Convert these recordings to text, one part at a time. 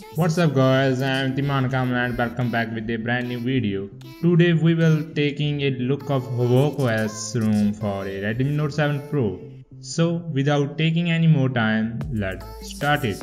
What's up guys, I am Dhiman Kamal and welcome back with a brand new video. Today we will taking a look of HuvoOS ROM for a Redmi Note 7 Pro. So without taking any more time, let's start it.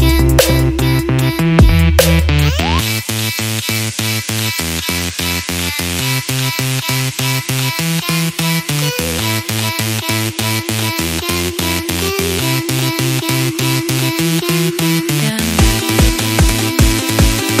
Again, again, again, again, again. Did you make them again? All the choices you made, did you make them again? All the choices you made, did you make them up? Did you make them All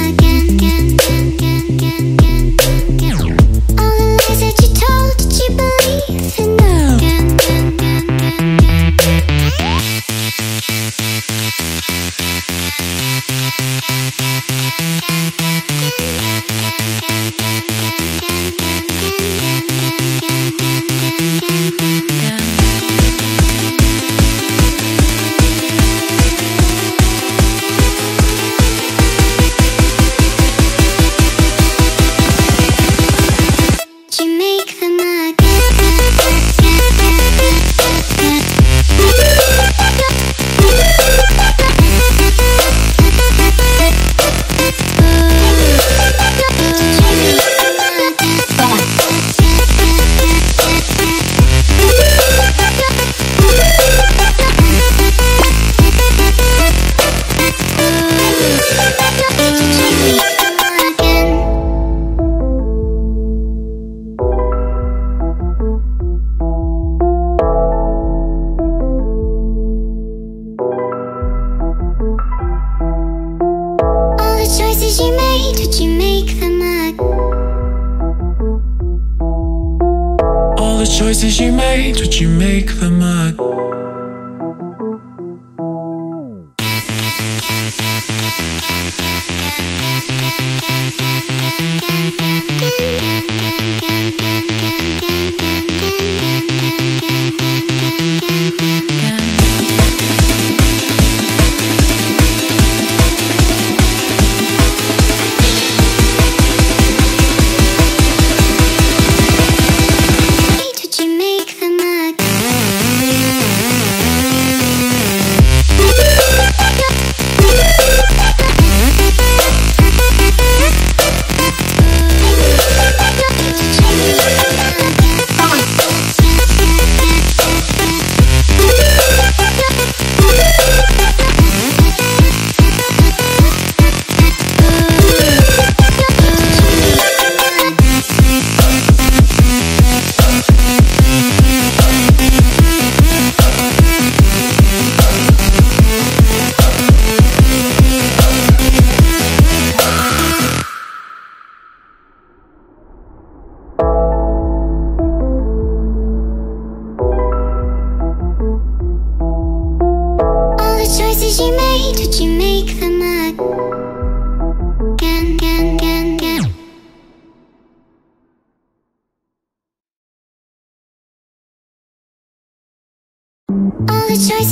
choices you made, would you make them again?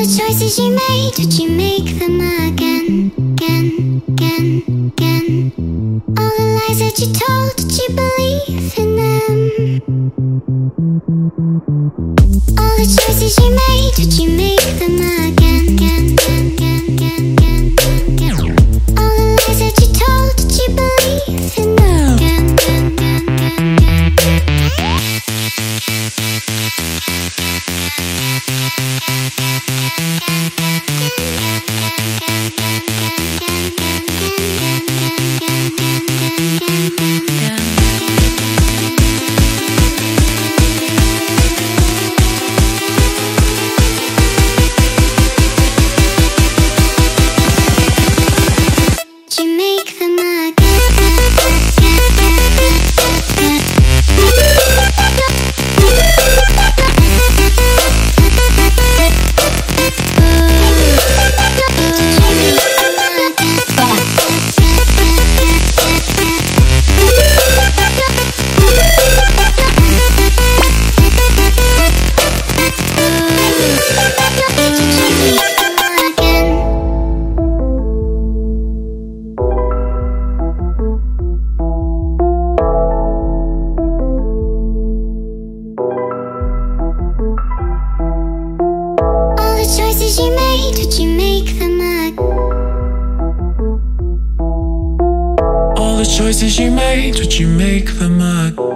The choices you made, did you make them again? Again, again, again. All the lies that you told, did you believe in them? All the choices you made, did you make them again, choices you made, would you make them again?